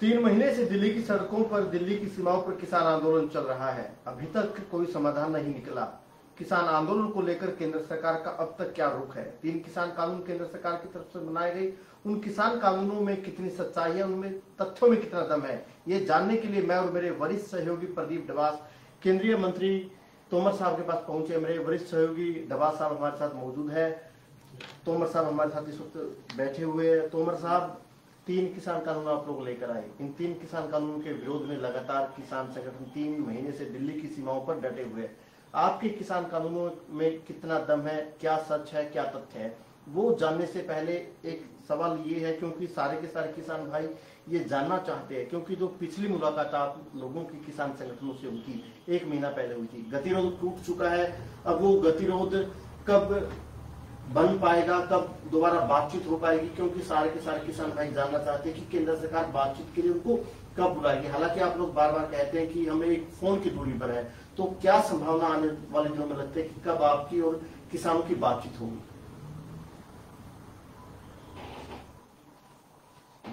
तीन महीने से दिल्ली की सड़कों पर, दिल्ली की सीमाओं पर किसान आंदोलन चल रहा है। अभी तक कोई समाधान नहीं निकला। किसान आंदोलन को लेकर केंद्र सरकार का अब तक क्या रुख है? तीन किसान कानून केंद्र सरकार की तरफ़ से बनाए गए। उन किसान कानूनों में कितनी सच्चाई है उनमें तथ्यों में कितना दम है? ये जानने के लिए मैं और मेरे वरिष्ठ सहयोगी प्रदीप डबास, केंद्रीय मंत्री तोमर साहब के पास पहुँचे। मेरे वरिष्ठ सहयोगी डबास साहब हमारे साथ मौजूद है। तोमर साहब हमारे साथ इस वक्त बैठे हुए हैं। तोमर साहब तीन किसान कानून आप लोग लेकर आए। इन तीन किसान कानून के विरोध में लगातार किसान संगठन तीन महीने से दिल्ली की सीमाओं पर डटे हुए हैं। आपके किसान कानूनों में कितना दम है? क्या सच है? क्या तथ्य है? वो जानने से पहले एक सवाल ये है, क्योंकि सारे के सारे किसान भाई ये जानना चाहते हैं, क्योंकि जो पिछली मुलाकात आप लोगों की किसान संगठनों से थी, एक महीना पहले हुई थी, गतिरोध टूट चुका है। अब वो गतिरोध कब बन पाएगा कब दोबारा बातचीत हो पाएगी, क्योंकि सारे के सारे किसान भाई जानना चाहते हैं कि केंद्र सरकार बातचीत के लिए उनको कब बुलाएगी। हालाँकि आप लोग बार बार कहते हैं कि हमें एक फ़ोन की दूरी पर है तो क्या संभावना आने वाले दिनों में लगता है कि कब आपकी और किसानों की बातचीत होगी?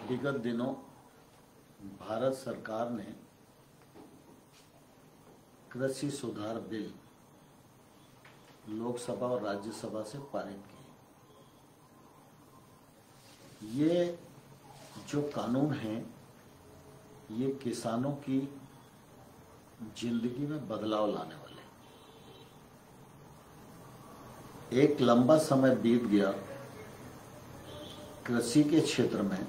विगत दिनों भारत सरकार ने कृषि सुधार बिल लोकसभा और राज्यसभा से पारित किए ये जो कानून हैं, ये किसानों की ज़िंदगी में बदलाव लाने वाले एक लंबा समय बीत गया कृषि के क्षेत्र में,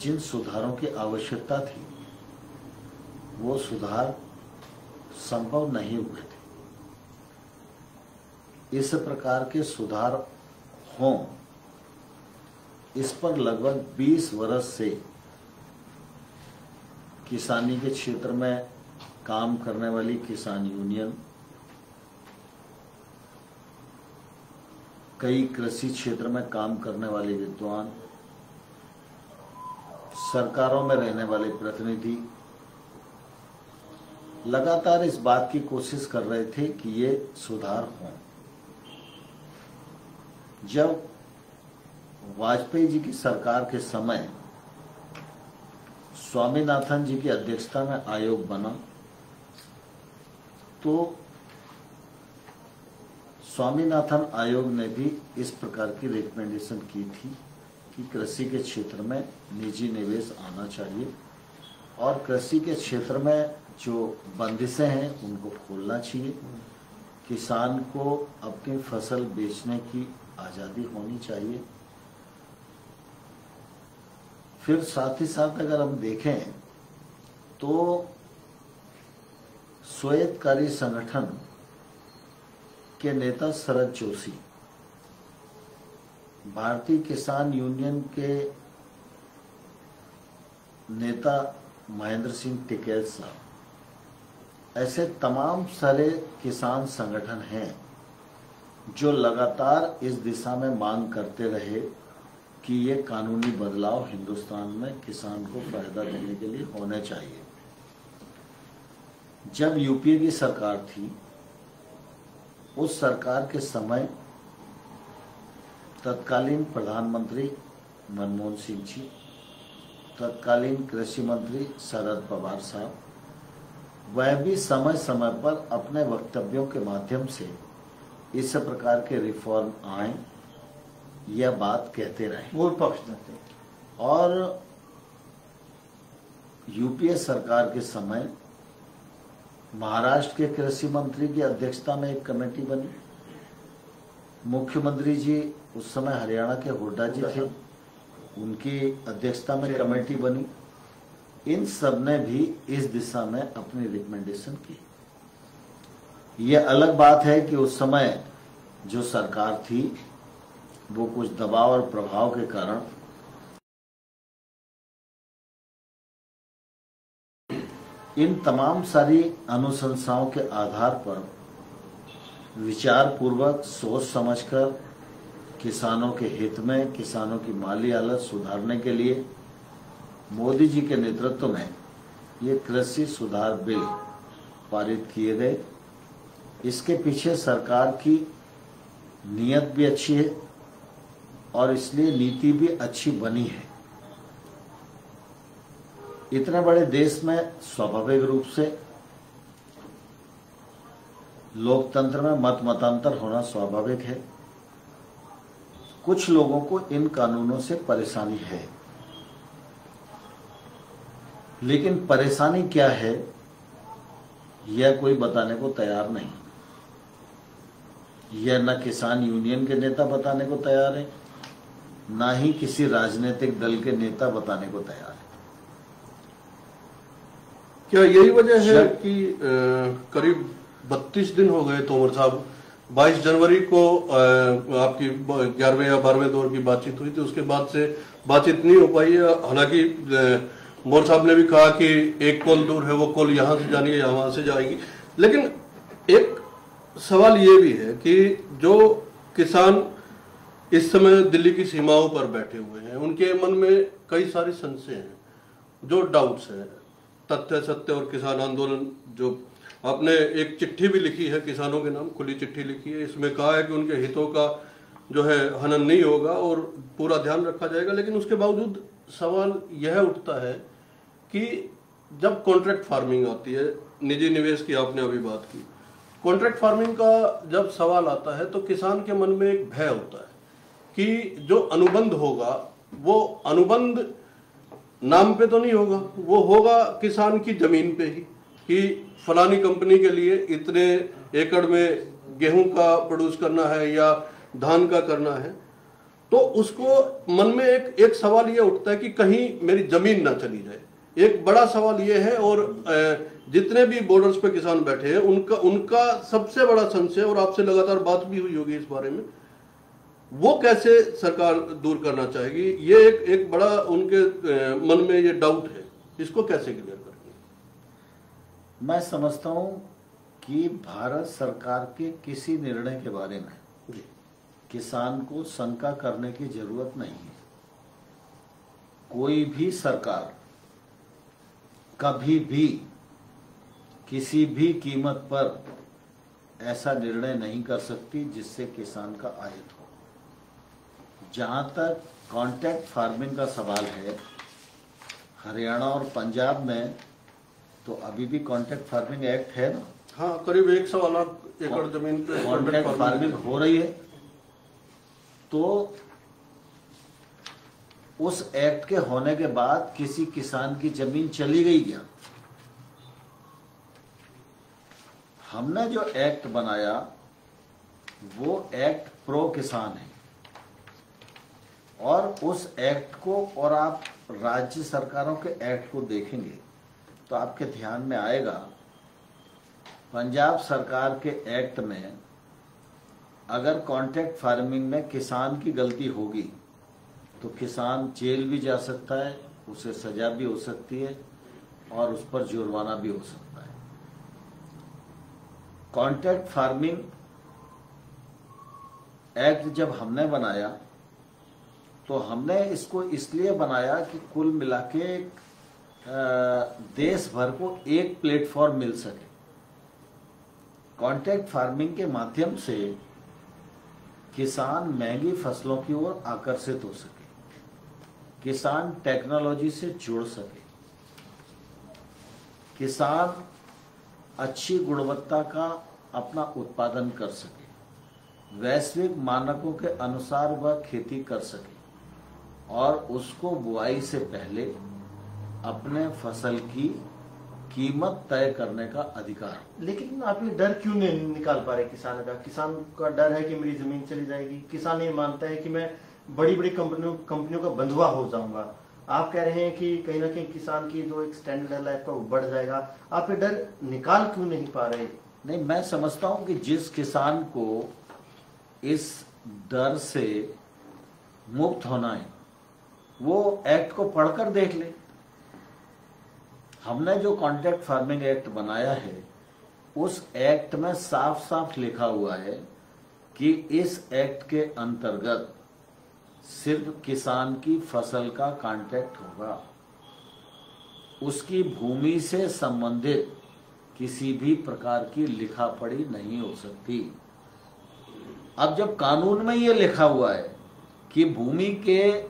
जिन सुधारों की आवश्यकता थी, वो सुधार संभव नहीं हुए थे। इस प्रकार के सुधार हों। इस पर लगभग 20 वर्ष से किसानी के क्षेत्र में काम करने वाली किसान यूनियन, कई कृषि क्षेत्र में काम करने वाले विद्वान, सरकारों में रहने वाले प्रतिनिधि, लगातार इस बात की कोशिश कर रहे थे कि ये सुधार हों। जब वाजपेयी जी की सरकार के समय स्वामीनाथन जी की अध्यक्षता में आयोग बना तो स्वामीनाथन आयोग ने भी इस प्रकार की रिकमेंडेशन की थी कि कृषि के क्षेत्र में निजी निवेश आना चाहिए और कृषि के क्षेत्र में जो बंदिशें हैं, उनको खोलना चाहिए। किसान को अपनी फ़सल बेचने की आज़ादी होनी चाहिए। फिर साथ ही साथ अगर हम देखें तो स्वायत्तकारी संगठन के नेता शरद जोशी, भारतीय किसान यूनियन के नेता महेंद्र सिंह टिकैत साहब, ऐसे तमाम सारे किसान संगठन हैं जो लगातार इस दिशा में मांग करते रहे कि ये कानूनी बदलाव हिंदुस्तान में किसान को फ़ायदा देने के लिए होने चाहिए। जब यूपीए की सरकार थी, उस सरकार के समय तत्कालीन प्रधानमंत्री मनमोहन सिंह जी, तत्कालीन कृषि मंत्री शरद पवार साहब, वह भी समय समय पर अपने वक्तव्यों के माध्यम से इस प्रकार के रिफॉर्म आए यह बात कहते रहे। वो पक्ष और यूपीए सरकार के समय महाराष्ट्र के कृषि मंत्री की अध्यक्षता में एक कमेटी बनी। मुख्यमंत्री जी उस समय हरियाणा के हुड्डा जी थे। उनकी अध्यक्षता में कमेटी बनी। इन सबने भी इस दिशा में अपनी रिकमेंडेशन की। यह अलग बात है कि उस समय जो सरकार थी, वो कुछ दबाव और प्रभाव के कारण इन तमाम सारी अनुशंसाओं के आधार पर विचार पूर्वक सोच समझकर किसानों के हित में, किसानों की माली हालत सुधारने के लिए मोदी जी के नेतृत्व में ये कृषि सुधार बिल पारित किए गए। इसके पीछे सरकार की नीयत भी अच्छी है और इसलिए नीति भी अच्छी बनी है। इतने बड़े देश में स्वाभाविक रूप से लोकतंत्र में मत मतांतर होना स्वाभाविक है। कुछ लोगों को इन कानूनों से परेशानी है। लेकिन परेशानी क्या है, यह कोई बताने को तैयार नहीं। यह न किसान यूनियन के नेता बताने को तैयार है ना ही किसी राजनीतिक दल के नेता बताने को तैयार है। क्या यही वजह है कि करीब 32 दिन हो गए तोमर साहब? 22 जनवरी को आपकी ग्यारहवें या बारहवें दौर की बातचीत हुई थी उसके बाद से बातचीत नहीं हो पाई है। हालाँकि मोर साहब ने भी कहा कि एक कॉल दूर है वो कॉल यहाँ से जानी है या वहाँ से जाएगी। लेकिन एक सवाल ये भी है कि जो किसान इस समय दिल्ली की सीमाओं पर बैठे हुए हैं, उनके मन में कई सारी संशय हैं, जो डाउट्स हैं। तथ्य सत्य और किसान आंदोलन, जो आपने एक चिट्ठी भी लिखी है, किसानों के नाम, खुली चिट्ठी लिखी है, इसमें कहा है कि उनके हितों का जो है हनन नहीं होगा और पूरा ध्यान रखा जाएगा, लेकिन उसके बावजूद सवाल यह उठता है कि जब कॉन्ट्रैक्ट फ़ार्मिंग आती है, निजी निवेश की आपने अभी बात की कॉन्ट्रैक्ट फ़ार्मिंग का जब सवाल आता है तो किसान के मन में एक भय होता है कि जो अनुबंध होगा, वो अनुबंध नाम पे तो नहीं होगा, वो होगा किसान की ज़मीन पे ही, कि फलानी कंपनी के लिए इतने एकड़ में गेहूँ का प्रोड्यूस करना है या धान का करना है। तो उसको मन में एक एक सवाल ये उठता है कि कहीं मेरी ज़मीन ना चली जाए। एक बड़ा सवाल ये है और जितने भी बॉर्डर्स पे किसान बैठे हैं उनका उनका सबसे बड़ा संशय और आपसे लगातार बात भी हुई होगी इस बारे में वो कैसे सरकार दूर करना चाहेगी? ये एक एक बड़ा उनके मन में ये डाउट है। इसको कैसे क्लियर करेंगे मैं समझता हूँ कि भारत सरकार के किसी निर्णय के बारे में किसान को शंका करने की ज़रूरत नहीं है। कोई भी सरकार कभी भी किसी भी कीमत पर ऐसा निर्णय नहीं कर सकती जिससे किसान का आयत हो। जहाँ तक कॉन्ट्रैक्ट फ़ार्मिंग का सवाल है हरियाणा और पंजाब में तो अभी भी कॉन्ट्रैक्ट फ़ार्मिंग एक्ट है ना? हाँ करीब एक सौ लाख एकड़ ज़मीन पे कॉन्ट्रैक्ट फ़ार्मिंग हो रही है। तो उस एक्ट के होने के बाद किसी किसान की ज़मीन चली गई क्या? हमने जो एक्ट बनाया, वो एक्ट प्रो किसान है। और उस एक्ट को और आप राज्य सरकारों के एक्ट को देखेंगे तो आपके ध्यान में आएगा, पंजाब सरकार के एक्ट में अगर कॉन्ट्रैक्ट फ़ार्मिंग में किसान की गलती होगी तो किसान जेल भी जा सकता है, उसे सजा भी हो सकती है और उस पर जुर्माना भी हो सकता है। कॉन्ट्रैक्ट फ़ार्मिंग एक्ट जब हमने बनाया तो हमने इसको इसलिए बनाया कि कुल मिला के देश भर को एक प्लेटफॉर्म मिल सके। कॉन्ट्रैक्ट फ़ार्मिंग के माध्यम से किसान महँगी फ़सलों की ओर आकर्षित हो सके। किसान टेक्नोलॉजी से जुड़ सके। किसान अच्छी गुणवत्ता का अपना उत्पादन कर सके। वैश्विक मानकों के अनुसार वह खेती कर सके और उसको बुआई से पहले अपने फ़सल की कीमत तय करने का अधिकार लेकिन आप ये डर क्यों नहीं निकाल पा रहे किसान का? किसान का डर है कि मेरी ज़मीन चली जाएगी। किसान ये मानता है कि मैं बड़ी बड़ी कंपनियों कंपनियों का बंधुआ हो जाऊँगा। आप कह रहे हैं कि कहीं ना कहीं किसान की जो एक स्टैंडर्ड है लाइफ का वो बढ़ जाएगा। आप ये डर निकाल क्यों नहीं पा रहे? नहीं, मैं समझता हूँ कि जिस किसान को इस डर से मुक्त होना है, वो एक्ट को पढ़कर देख ले। हमने जो कॉन्ट्रैक्ट फ़ार्मिंग एक्ट बनाया है, उस एक्ट में साफ़ साफ़ लिखा हुआ है कि इस एक्ट के अंतर्गत सिर्फ़ किसान की फ़सल का कॉन्ट्रैक्ट होगा। उसकी भूमि से संबंधित किसी भी प्रकार की लिखा पढ़ी नहीं हो सकती। अब जब कानून में ये लिखा हुआ है कि भूमि के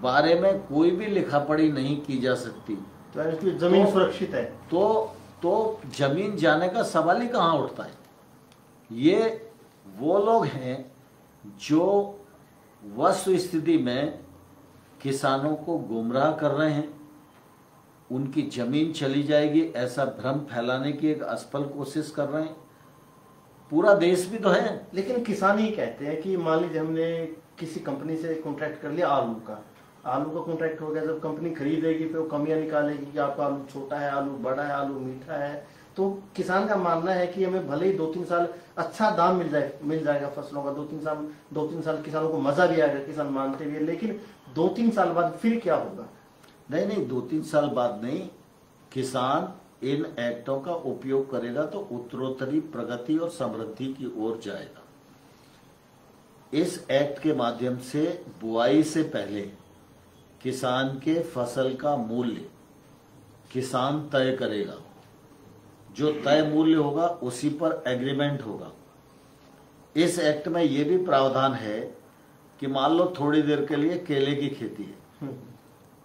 बारे में कोई भी लिखा पढ़ी नहीं की जा सकती तो ज़मीन तो- सुरक्षित है। तो तो ज़मीन जाने का सवाल ही कहाँ उठता है? ये वो लोग हैं जो वस्तु स्थिति में किसानों को गुमराह कर रहे हैं। उनकी ज़मीन चली जाएगी, ऐसा भ्रम फैलाने की एक असफल कोशिश कर रहे हैं। पूरा देश भी तो है। लेकिन किसान ही कहते हैं कि मान लीजिए हमने किसी कंपनी से कॉन्ट्रैक्ट कर लिया आलू का। आलू का कॉन्ट्रैक्ट हो गया, जब कंपनी खरीदेगी फिर वो कमियाँ निकालेगी कि आपका आलू छोटा है, आलू बड़ा है, आलू मीठा है तो किसान का मानना है कि हमें भले ही दो तीन साल अच्छा दाम मिल जाए, मिल जाएगा फ़सलों का दो तीन साल दो तीन साल किसानों को मज़ा भी आएगा, किसान मानते भी है, लेकिन दो तीन साल बाद फिर क्या होगा? नहीं नहीं दो तीन साल बाद नहीं। किसान इन एक्टों का उपयोग करेगा तो उत्तरोत्तरी प्रगति और समृद्धि की ओर जाएगा। इस एक्ट के माध्यम से बुआई से पहले किसान के फ़सल का मूल्य किसान तय करेगा। जो तय मूल्य होगा उसी पर एग्रीमेंट होगा। इस एक्ट में यह भी प्रावधान है कि मान लो थोड़ी देर के लिए केले की खेती है।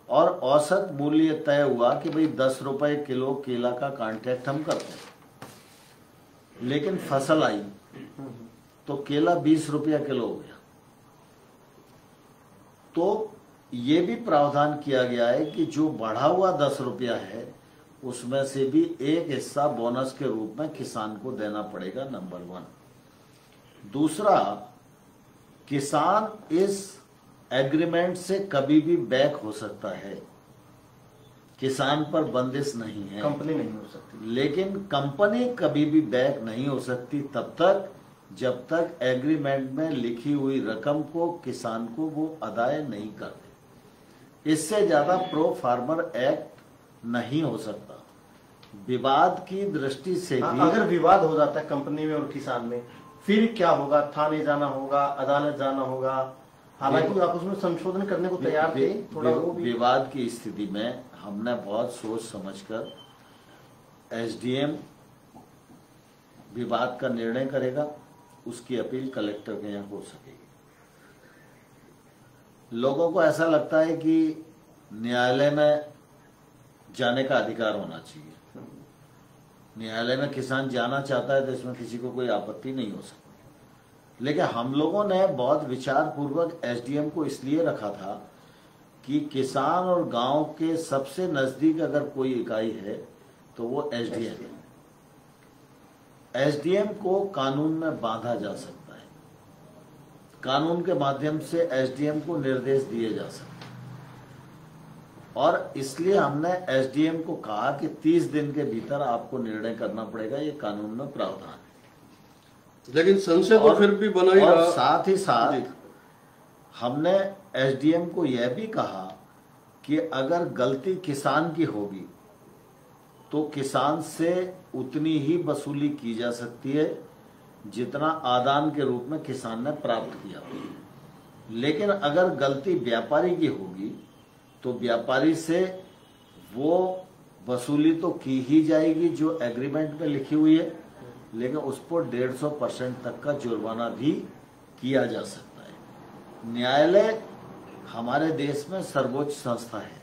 और औसत मूल्य तय हुआ कि भाई दस रुपए किलो केला का कॉन्ट्रैक्ट हम करते हैं। लेकिन फ़सल आई तो केला बीस रुपया किलो हो गया। तो ये भी प्रावधान किया गया है कि जो बढ़ा हुआ दस रुपया है उसमें से भी एक हिस्सा बोनस के रूप में किसान को देना पड़ेगा नंबर वन। दूसरा किसान इस एग्रीमेंट से कभी भी बैक हो सकता है। किसान पर बंदिश नहीं है। कंपनी नहीं हो सकती। लेकिन कंपनी कभी भी बैक नहीं हो सकती तब तक जब तक एग्रीमेंट में लिखी हुई रकम को किसान को वो अदाय नहीं करते। इससे ज़्यादा प्रो फार्मर एक्ट नहीं हो सकता। विवाद की दृष्टि से हाँ, भी अगर विवाद हो जाता है कंपनी में और किसान में फिर क्या होगा? थाने जाना होगा अदालत जाना होगा। हालाँकि आप उसमें संशोधन करने को तैयार थे थोड़ा वो भी विवाद की स्थिति में हमने बहुत सोच समझकर एसडीएम विवाद का निर्णय करेगा। उसकी अपील कलेक्टर के यहाँ हो सकेगी। लोगों को ऐसा लगता है कि न्यायालय में जाने का अधिकार होना चाहिए। न्यायालय में किसान जाना चाहता है तो इसमें किसी को कोई आपत्ति नहीं हो सकती। लेकिन हम लोगों ने बहुत विचार पूर्वक एसडीएम को इसलिए रखा था कि किसान और गाँव के सबसे नज़दीक अगर कोई इकाई है तो वो एसडीएम है। एसडीएम को कानून में बांधा जा सकता है। कानून के माध्यम से एसडीएम को निर्देश दिए जा सकते और इसलिए हमने एसडीएम को कहा कि 30 दिन के भीतर आपको निर्णय करना पड़ेगा ये कानून में प्रावधान है। लेकिन संशय तो फिर भी बना ही और साथ ही साथ। हमने एसडीएम को यह भी कहा कि अगर गलती किसान की होगी तो किसान से उतनी ही वसूली की जा सकती है जितना आदान के रूप में किसान ने प्राप्त किया। लेकिन अगर गलती व्यापारी की होगी तो व्यापारी से वो वसूली तो की ही जाएगी जो एग्रीमेंट में लिखी हुई है लेकिन उस पर डेढ़ सौ परसेंट तक का जुर्माना भी किया जा सकता है। न्यायालय हमारे देश में सर्वोच्च संस्था है।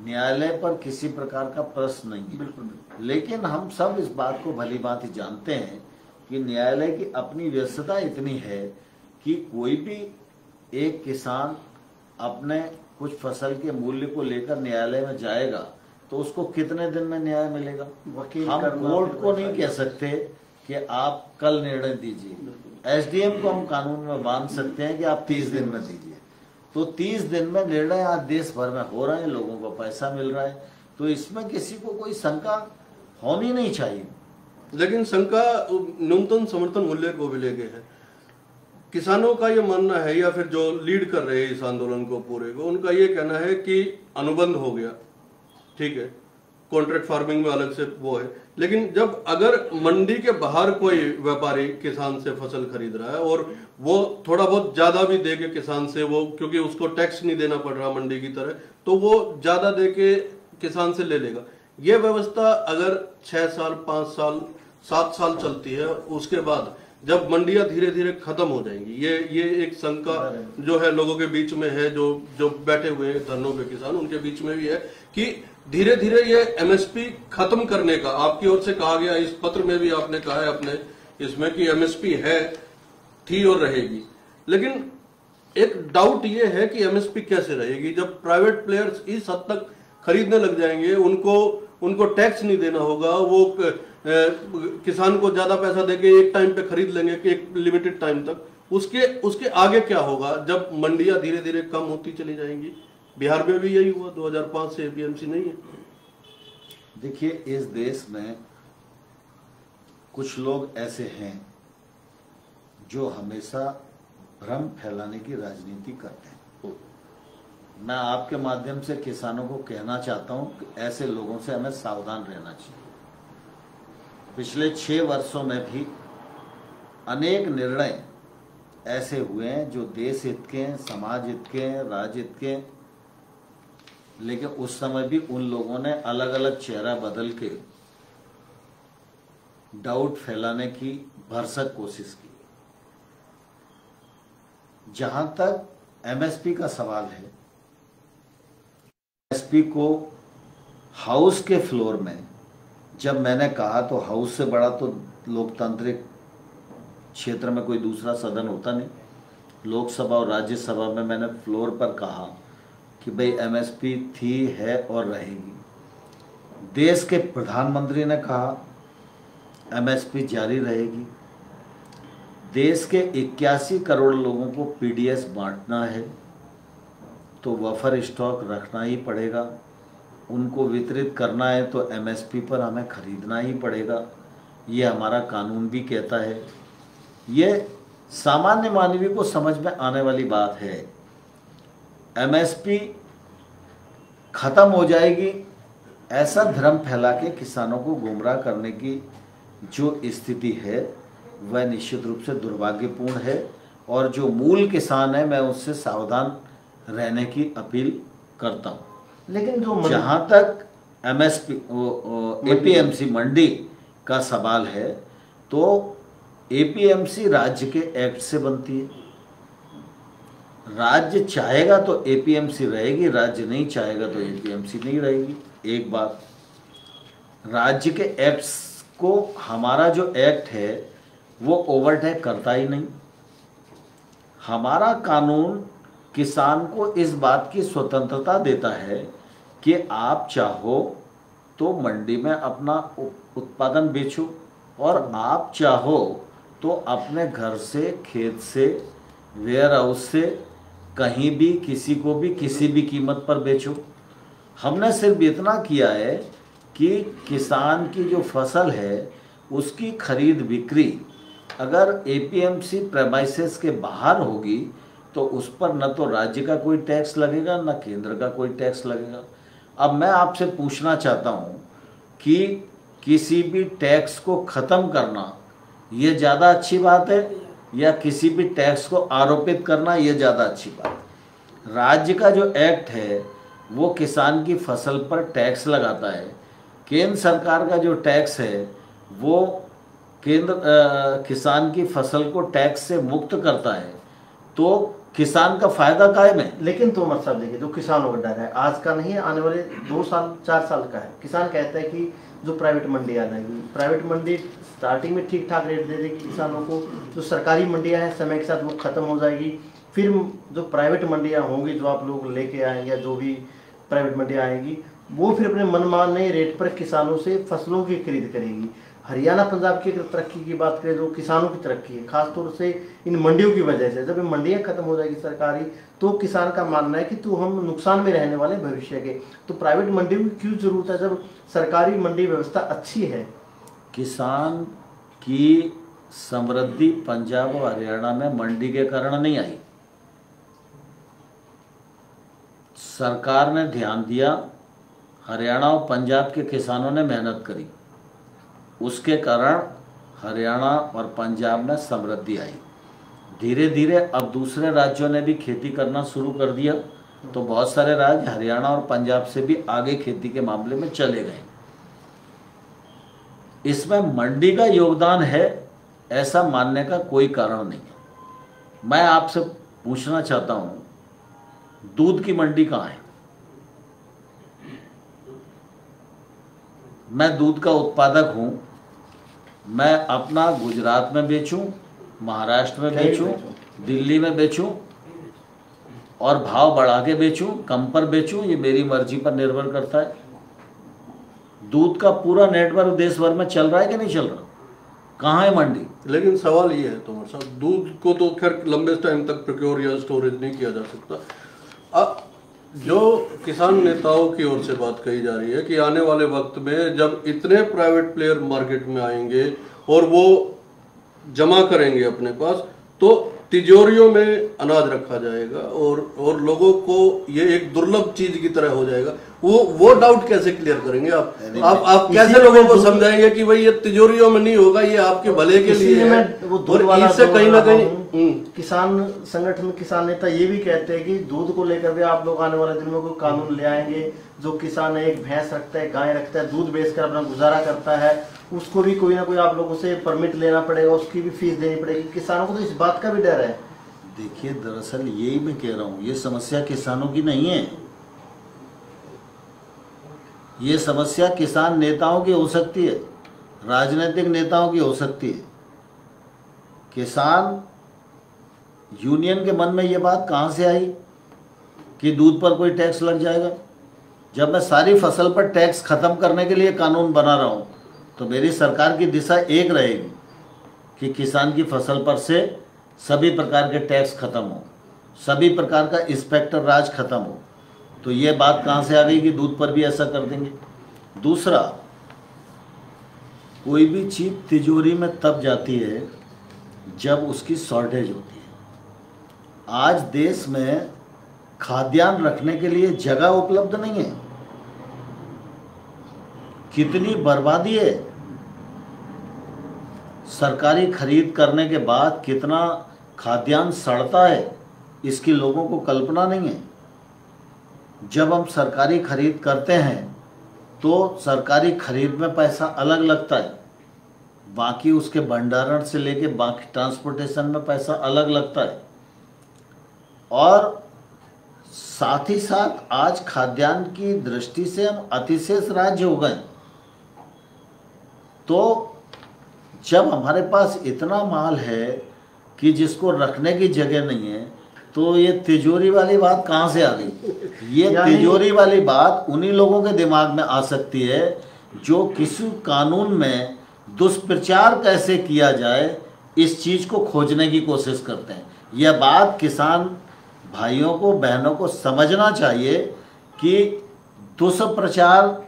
न्यायालय पर किसी प्रकार का प्रश्न नहीं है। लेकिन हम सब इस बात को भली भांति जानते हैं कि न्यायालय की अपनी व्यस्तता इतनी है कि कोई भी एक किसान अपने कुछ फ़सल के मूल्य को लेकर न्यायालय में जाएगा तो उसको कितने दिन में न्याय मिलेगा? वकील हम कोर्ट को नहीं कह सकते कि आप कल निर्णय दीजिए। एसडीएम को हम कानून में बाँध सकते हैं कि आप तीस दिन में दीजिए। तो तीस दिन में निर्णय आज देश भर में हो रहे हैं लोगों को पैसा मिल रहा है। तो इसमें किसी को कोई शंका होनी नहीं चाहिए। लेकिन शंका न्यूनतम समर्थन मूल्य को भी ले लेके है। किसानों का ये मानना है या फिर जो लीड कर रहे हैं इस आंदोलन को पूरे को उनका ये कहना है कि अनुबंध हो गया। ठीक है? कॉन्ट्रैक्ट फ़ार्मिंग में अलग से वो है। लेकिन जब अगर मंडी के बाहर कोई व्यापारी किसान से फ़सल खरीद रहा है और वो थोड़ा बहुत ज़्यादा भी दे के किसान से वो, क्योंकि उसको टैक्स नहीं देना पड़ रहा मंडी की तरह तो वो ज़्यादा दे के किसान से ले लेगा। ये व्यवस्था अगर छह साल, पाँच साल, सात साल चलती है, उसके बाद जब मंडियाँ धीरे धीरे खत्म हो जाएँगी। ये ये एक शंका जो है लोगों के बीच में है जो जो बैठे हुए धरनों पे किसान उनके बीच में भी है कि धीरे धीरे ये एमएसपी खत्म करने का आपकी ओर से कहा गया इस पत्र में भी आपने कहा है अपने इसमें कि एमएसपी है थी और रहेगी। लेकिन एक डाउट ये है कि एमएसपी कैसे रहेगी? जब प्राइवेट प्लेयर्स इस हद तक खरीदने लग जाएँगे उनको उनको टैक्स नहीं देना होगा वो क- किसान को ज़्यादा पैसा देके एक टाइम पे खरीद लेंगे एक लिमिटेड टाइम तक। उसके उसके आगे क्या होगा? जब मंडियाँ धीरे धीरे कम होती चली जाएँगी। बिहार में भी यही हुआ 2005 से एपीएमसी नहीं है। देखिए, इस देश में कुछ लोग ऐसे हैं जो हमेशा भ्रम फैलाने की राजनीति करते हैं। मैं आपके माध्यम से किसानों को कहना चाहता हूँ कि ऐसे लोगों से हमें सावधान रहना चाहिए। पिछले छह वर्षों में भी अनेक निर्णय ऐसे हुए हैं जो देश हित के हैं, समाज हित के हैं, राज्य हित के लेकिन उस समय भी उन लोगों ने अलग अलग चेहरा बदल के डाउट फैलाने की भरसक कोशिश की। जहाँ तक एमएसपी का सवाल है एमएसपी को हाउस के फ्लोर में जब मैंने कहा तो हाउस से बड़ा तो लोकतांत्रिक क्षेत्र में कोई दूसरा सदन होता नहीं। लोकसभा और राज्यसभा में मैंने फ्लोर पर कहा कि भाई एमएसपी थी, है और रहेगी। देश के प्रधानमंत्री ने कहा एमएसपी जारी रहेगी। देश के इक्यासी करोड़ लोगों को पीडीएस बांटना है तो वफर स्टॉक रखना ही पड़ेगा। उनको वितरित करना है तो एमएसपी पर हमें खरीदना ही पड़ेगा। ये हमारा कानून भी कहता है। ये सामान्य मानवीय को समझ में आने वाली बात है। एमएसपी खत्म हो जाएगी। ऐसा धर्म फैला के किसानों को गुमराह करने की जो स्थिति है, वह निश्चित रूप से दुर्भाग्यपूर्ण है और जो मूल किसान है, मैं उससे सावधान रहने की अपील करता हूँ। लेकिन जो जहाँ तक एमएसपी एपीएमसी मंडी का सवाल है तो एपीएमसी राज्य के एक्ट से बनती है। राज्य चाहेगा तो एपीएमसी रहेगी राज्य नहीं चाहेगा तो एपीएमसी नहीं रहेगी। एक बात राज्य के एक्ट्स को हमारा जो एक्ट है वो ओवरटेक करता ही नहीं। हमारा कानून किसान को इस बात की स्वतंत्रता देता है कि आप चाहो तो मंडी में अपना उत्पादन बेचो और आप चाहो तो अपने घर से, खेत से वेयर हाउस से कहीं भी, किसी को भी, किसी भी कीमत पर बेचो। हमने सिर्फ़ इतना किया है कि किसान की जो फ़सल है, उसकी खरीद बिक्री अगर एपीएमसी प्रेमाइसेस के बाहर होगी तो उस पर न तो राज्य का कोई टैक्स लगेगा, न केंद्र का कोई टैक्स लगेगा। अब मैं आपसे पूछना चाहता हूँ कि किसी भी टैक्स को ख़त्म करना, ये ज़्यादा अच्छी बात है? या किसी भी टैक्स को आरोपित करना, ये ज़्यादा अच्छी बात है? राज्य का जो एक्ट है, वो किसान की फ़सल पर टैक्स लगाता है। केंद्र सरकार का जो टैक्स है, वो केंद्र किसान की फ़सल को टैक्स से मुक्त करता है। तो किसान का फ़ायदा कायम है। लेकिन तोमर साहब देखिए जो किसानों का डर है, आज का नहीं आने वाले दो साल, चार साल का है। किसान कहता है कि जो प्राइवेट मंडी आ जाएगी, प्राइवेट मंडी स्टार्टिंग में ठीक ठाक रेट दे देगी किसानों को। जो सरकारी मंडियाँ हैं, समय के साथ वो खत्म हो जाएगी। फिर जो प्राइवेट मंडियाँ होंगी, जो आप लोग लेके आएँगे जो भी प्राइवेट मंडियाँ आएँगी, वो फिर अपने मनमाने रेट पर किसानों से फ़सलों की खरीद करेगी। हरियाणा पंजाब की अगर तरक्की की बात करें जो किसानों की तरक्की है, खासतौर से इन मंडियों की वजह से। जब ये मंडियाँ खत्म हो जाएगी सरकारी तो किसान का मानना है कि तो हम नुकसान में रहने वाले भविष्य के। तो प्राइवेट मंडियों की क्यों ज़रूरत है? जब सरकारी मंडी व्यवस्था अच्छी है। किसान की समृद्धि पंजाब और हरियाणा में मंडी के कारण नहीं आई। सरकार ने ध्यान दिया, हरियाणा और पंजाब के किसानों ने मेहनत करी। उसके कारण हरियाणा और पंजाब में समृद्धि आई। धीरे धीरे अब दूसरे राज्यों ने भी खेती करना शुरू कर दिया तो बहुत सारे राज्य हरियाणा और पंजाब से भी आगे खेती के मामले में चले गए। इसमें मंडी का योगदान है, ऐसा मानने का कोई कारण नहीं है। मैं आपसे पूछना चाहता हूँ, दूध की मंडी कहाँ है? मैं दूध का उत्पादक हूँ मैं अपना गुजरात में बेचूं महाराष्ट्र में बेचूं। दिल्ली में बेचूं और भाव बढ़ा के बेचूं कम पर बेचूं ये मेरी मर्ज़ी पर निर्भर करता है। दूध का पूरा नेटवर्क देश भर में चल रहा है कि नहीं चल रहा? कहाँ है मंडी? लेकिन सवाल ये है साहब दूध को तो खैर लंबे टाइम तक प्रोक्योर या स्टोरेज नहीं किया जा सकता। जो किसान नेताओं की ओर से बात कही जा रही है कि आने वाले वक्त में जब इतने प्राइवेट प्लेयर मार्केट में आएँगे और वो जमा करेंगे अपने पास तो तिजोरियों में अनाज रखा जाएगा और और लोगों को ये एक दुर्लभ चीज़ की तरह हो जाएगा। वो वो डाउट कैसे क्लियर करेंगे आप? आप आप कैसे लोगों को समझाएँगे कि भाई ये तिजोरियों में नहीं होगा ये आपके भले के लिए है? वो दूध वाला इससे कहीं ना कहीं हम्म, किसान संगठन किसान नेता ये भी कहते हैं कि दूध को लेकर भी आप लोग आने वाले दिन में कोई कानून ले आएँगे जो किसान एक भैंस रखता है गाय रखता है दूध बेचकर अपना गुजारा करता है उसको भी कोई ना कोई आप लोगों से परमिट लेना पड़ेगा, उसकी भी फ़ीस देनी पड़ेगी। किसानों को तो इस बात का भी डर है। देखिए, दरअसल यही मैं कह रहा हूँ, ये समस्या किसानों की नहीं है। ये समस्या किसान नेताओं की हो सकती है, राजनीतिक नेताओं की हो सकती है। किसान यूनियन के मन में ये बात कहाँ से आई? कि दूध पर कोई टैक्स लग जाएगा? जब मैं सारी फ़सल पर टैक्स खत्म करने के लिए कानून बना रहा हूँ तो मेरी सरकार की दिशा एक रहेगी कि किसान की फ़सल पर से सभी प्रकार के टैक्स खत्म हो, सभी प्रकार का इंस्पेक्टर राज खत्म हो। तो ये बात कहाँ से आ गई कि दूध पर भी ऐसा कर देंगे? दूसरा, कोई भी चीज़ तिजोरी में तब जाती है जब उसकी शॉर्टेज होती है। आज देश में खाद्यान्न रखने के लिए जगह उपलब्ध नहीं है। कितनी बर्बादी है? सरकारी खरीद करने के बाद कितना खाद्यान्न सड़ता है, इसकी लोगों को कल्पना नहीं है। जब हम सरकारी खरीद करते हैं तो सरकारी खरीद में पैसा अलग लगता है। बाकी उसके भंडारण से लेके बाकी ट्रांसपोर्टेशन में पैसा अलग लगता है। और साथ ही साथ आज खाद्यान्न की दृष्टि से हम अतिशेष राज्य हो गए। तो जब हमारे पास इतना माल है कि जिसको रखने की जगह नहीं है तो ये तिजोरी वाली बात कहाँ से आ गई? ये तिजोरी वाली बात उन्हीं लोगों के दिमाग में आ सकती है जो किसी कानून में दुष्प्रचार कैसे किया जाए इस चीज़ को खोजने की कोशिश करते हैं। यह बात किसान भाइयों को बहनों को समझना चाहिए कि दुष्प्रचार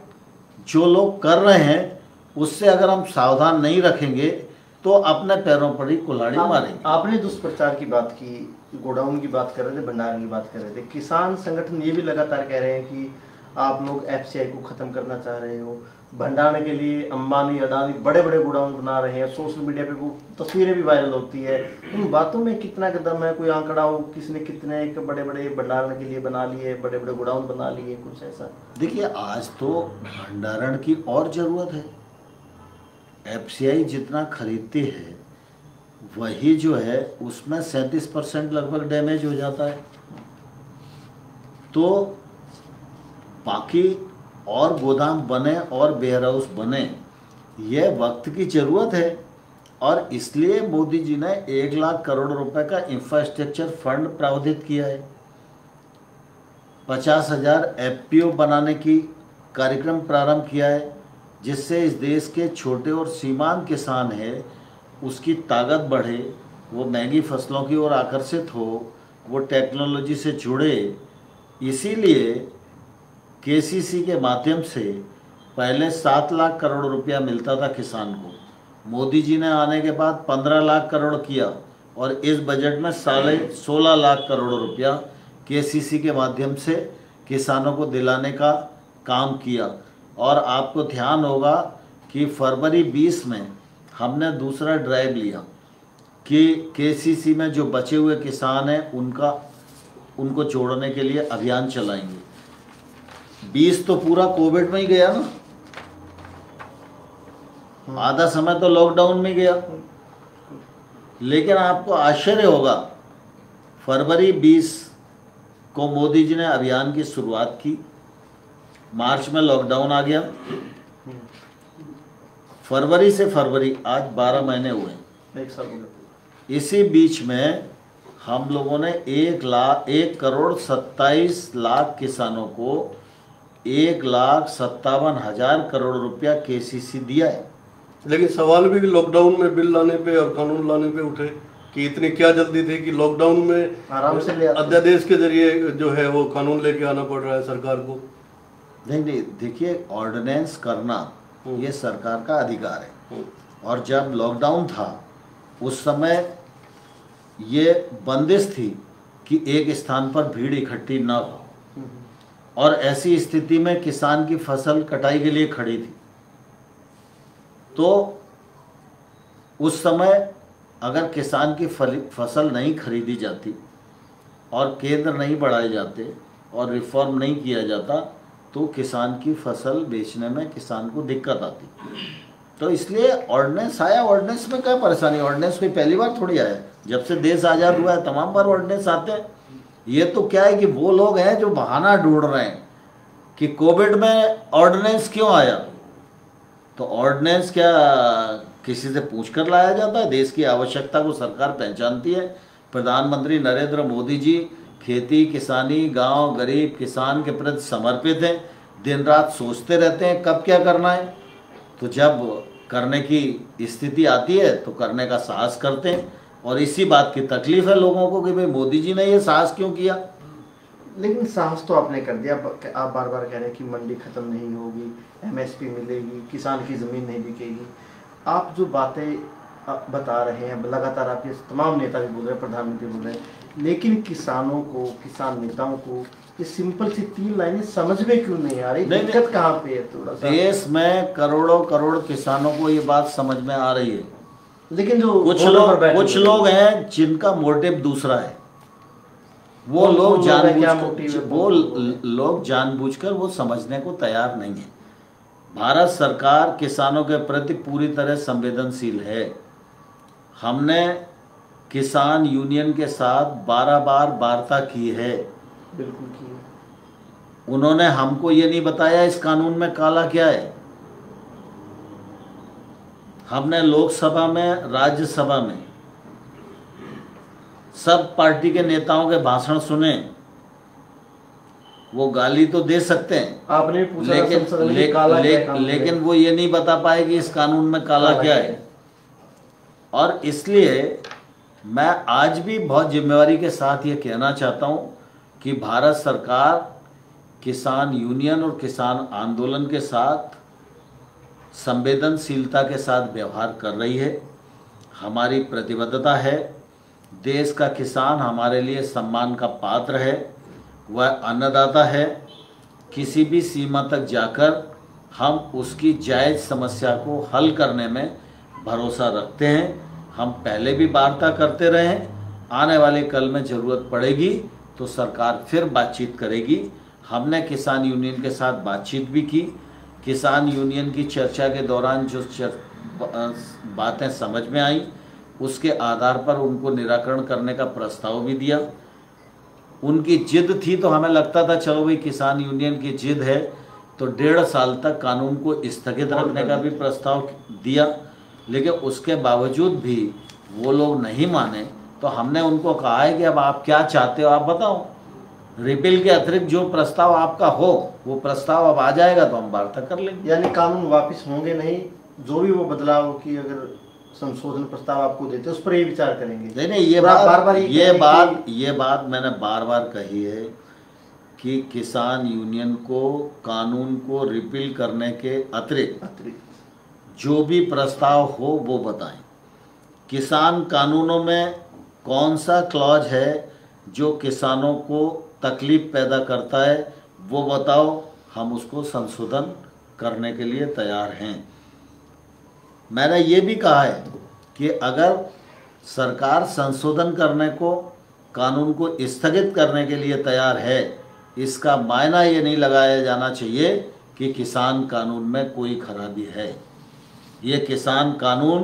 जो लोग कर रहे हैं उससे अगर हम सावधान नहीं रखेंगे तो अपने पैरों पर ही कुल्हाड़ी मारेंगे। आपने दुष्प्रचार की बात की गोडाउन की बात कर रहे थे भंडारण की बात कर रहे थे। किसान संगठन ये भी लगातार कह रहे हैं कि आप लोग एफसीआई को खत्म करना चाह रहे हो। भंडारण के लिए अंबानी अडानी बड़े बड़े गोडाउन बना रहे हैं। सोशल मीडिया पे वो तस्वीरें भी वायरल होती है। उन बातों में कितना कदम है? कोई आंकड़ा हो? किसने कितने एक बड़े बड़े भंडारण के लिए बना लिए बड़े बड़े गोडाउन बना लिए कुछ ऐसा? देखिए आज तो भंडारण की और ज़रूरत है। एफसीआई जितना खरीदती है, वही जो है, उसमें सैंतीस परसेंट लगभग डैमेज हो जाता है। तो बाकी और गोदाम बने और वेयर हाउस बने यह वक्त की ज़रूरत है। और इसलिए मोदी जी ने एक लाख करोड़ रुपए का इंफ्रास्ट्रक्चर फंड प्रावधित किया है। पचास हज़ार एफ़ बनाने की कार्यक्रम प्रारंभ किया है। जिससे इस देश के छोटे और सीमांत किसान है, उसकी ताकत बढ़े, वो महँगी फ़सलों की ओर आकर्षित हो, वो टेक्नोलॉजी से जुड़े। इसीलिए केसीसी के माध्यम से पहले सात लाख करोड़ रुपया मिलता था किसान को। मोदी जी ने आने के बाद पंद्रह लाख करोड़ किया और इस बजट में साढ़े सोलह लाख करोड़ रुपया केसीसी के माध्यम से किसानों को दिलाने का काम किया। और आपको ध्यान होगा कि फरवरी 20 में हमने दूसरा ड्राइव लिया कि केसीसी में जो बचे हुए किसान हैं, उनका, उनको जोड़ने के लिए अभियान चलाएँगे। 20 तो पूरा कोविड में ही गया ना। आधा समय तो लॉकडाउन में गया। लेकिन आपको आश्चर्य होगा, फरवरी 20 को मोदी जी ने अभियान की शुरुआत की। मार्च में लॉकडाउन आ गया। फरवरी से फरवरी आज 12 महीने हुए। एक साल इसी बीच में हम लोगों ने एक लाख एक करोड़ सत्ताईस लाख किसानों को एक लाख सत्तावन हज़ार करोड़ रुपया केसीसी दिया है। लेकिन सवाल भी लॉकडाउन में बिल लाने पे और कानून लाने पे उठे कि इतनी क्या जल्दी थी कि लॉकडाउन में आराम से अध्यादेश के ज़रिए जो है वो कानून लेके आना पड़ रहा है सरकार को। नहीं नहीं देखिए ऑर्डिनेंस करना ये सरकार का अधिकार है। और जब लॉकडाउन था उस समय ये बंदिश थी कि एक स्थान पर भीड़ इकट्ठी न हो। और ऐसी स्थिति में किसान की फ़सल कटाई के लिए खड़ी थी। तो उस समय अगर किसान की फ़सल नहीं खरीदी जाती और केंद्र नहीं बढ़ाए जाते और रिफॉर्म नहीं किया जाता तो किसान की फ़सल बेचने में किसान को दिक्कत आती। तो इसलिए ऑर्डिनेंस आया ऑर्डिनेंस में क्या परेशानी? ऑर्डिनेंस कोई पहली बार थोड़ी आया। जब से देश आज़ाद हुआ है, तमाम बार ऑर्डिनेंस आते हैं। ये तो क्या है कि वो लोग हैं जो बहाना ढूंढ रहे हैं कि कोविड में ऑर्डिनेंस क्यों आया? तो ऑर्डिनेंस क्या किसी से पूछ कर लाया जाता है? देश की आवश्यकता को सरकार पहचानती है। प्रधानमंत्री नरेंद्र मोदी जी खेती किसानी, गाँव गरीब किसान के प्रति समर्पित हैं दिन रात सोचते रहते हैं, कब क्या करना है? तो जब करने की स्थिति आती है तो करने का साहस करते हैं। और इसी बात की तकलीफ़ है लोगों को कि भाई मोदी जी ने ये साहस क्यों किया? लेकिन साहस तो आपने कर दिया। आप बार बार कह रहे हैं कि मंडी खत्म नहीं होगी एमएसपी मिलेगी, किसान की ज़मीन नहीं बिकेगी। आप जो बातें बता रहे हैं लगातार आपके तमाम नेता भी बोल रहे हैं, प्रधानमंत्री बोल रहे हैं लेकिन किसानों को किसान नेताओं को ये सिंपल सी तीन लाइनें समझ में क्यों नहीं आ रही? दिक्कत कहाँ पे है थोड़ा सा? देश में करोड़ों करोड़ किसानों को ये बात समझ में आ रही है। लेकिन जो कुछ लोग कुछ लोग हैं। जिनका मोटिव दूसरा है। वो लोग मोटिव वो लोग जानबूझकर वो समझने को तैयार नहीं है। भारत सरकार किसानों के प्रति पूरी तरह संवेदनशील है। हमने किसान यूनियन के साथ बारह बार वार्ता की है। बिल्कुल की उन्होंने हमको ये नहीं बताया इस कानून में काला क्या है। हमने लोकसभा में राज्यसभा में सब पार्टी के नेताओं के भाषण सुने। वो गाली तो दे सकते हैं आपने पूछा लेकिन ले, काला ले, क्या काम लेकिन वो ये नहीं बता पाए कि इस कानून में काला काला क्या क्या है? और इसलिए मैं आज भी बहुत जिम्मेवारी के साथ ये कहना चाहता हूँ कि भारत सरकार किसान यूनियन और किसान आंदोलन के साथ संवेदनशीलता के साथ व्यवहार कर रही है। हमारी प्रतिबद्धता है। देश का किसान हमारे लिए सम्मान का पात्र है। वह अन्नदाता है। किसी भी सीमा तक जाकर हम उसकी जायज़ समस्या को हल करने में भरोसा रखते हैं। हम पहले भी वार्ता करते रहे आने वाले कल में ज़रूरत पड़ेगी तो सरकार फिर बातचीत करेगी। हमने किसान यूनियन के साथ बातचीत भी की। किसान यूनियन की चर्चा के दौरान जो बातें समझ में आई उसके आधार पर उनको निराकरण करने का प्रस्ताव भी दिया। उनकी जिद थी तो हमें लगता था चलो भाई किसान यूनियन की जिद है तो डेढ़ साल तक कानून को स्थगित रखने का भी प्रस्ताव दिया। लेकिन उसके बावजूद भी वो लोग नहीं माने तो हमने उनको कहा है कि अब आप क्या चाहते हो आप बताओ। रिपील के अतिरिक्त जो प्रस्ताव आपका हो वो प्रस्ताव अब आ जाएगा तो हम वार्ता कर लेंगे। यानी कानून वापस होंगे नहीं जो भी वो बदलाव की अगर संशोधन प्रस्ताव आपको देते उस पर ही विचार करेंगे। नहीं नहीं ये बात बार-बार ये ये बात ये बात मैंने बार बार कही है कि किसान यूनियन को कानून को रिपील करने के अतिरिक्त अतिरिक्त। जो भी प्रस्ताव हो वो बताएँ। किसान कानूनों में कौन सा क्लॉज है जो किसानों को तकलीफ़ पैदा करता है, वो बताओ। हम उसको संशोधन करने के लिए तैयार हैं। मैंने ये भी कहा है कि अगर सरकार संशोधन करने को, कानून को स्थगित करने के लिए तैयार है, इसका मायना ये नहीं लगाया जाना चाहिए कि किसान कानून में कोई खराबी है। ये किसान कानून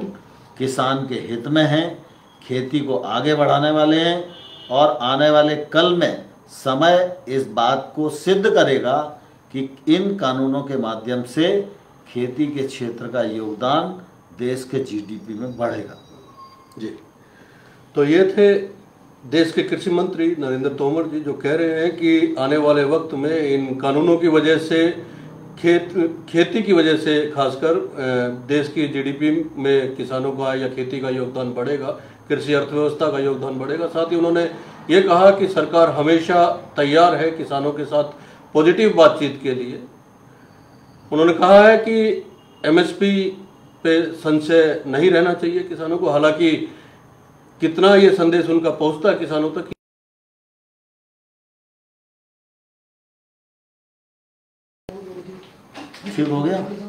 किसान के हित में हैं, खेती को आगे बढ़ाने वाले हैं और आने वाले कल में समय इस बात को सिद्ध करेगा कि इन कानूनों के माध्यम से खेती के क्षेत्र का योगदान देश के जीडीपी में बढ़ेगा। जी। तो ये थे देश के कृषि मंत्री नरेंद्र तोमर जी जो कह रहे हैं कि आने वाले वक्त में इन कानूनों की वजह से खेत, खेती की वजह से खासकर देश की जीडीपी में किसानों का या खेती का योगदान बढ़ेगा, कृषि अर्थव्यवस्था का योगदान बढ़ेगा। साथ ही उन्होंने ये कहा कि सरकार हमेशा तैयार है किसानों के साथ पॉजिटिव बातचीत के लिए। उन्होंने कहा है कि एमएसपी पे संशय नहीं रहना चाहिए किसानों को। हालाँकि कितना ये संदेश उनका पहुँचता है किसानों तक ठीक हो गया?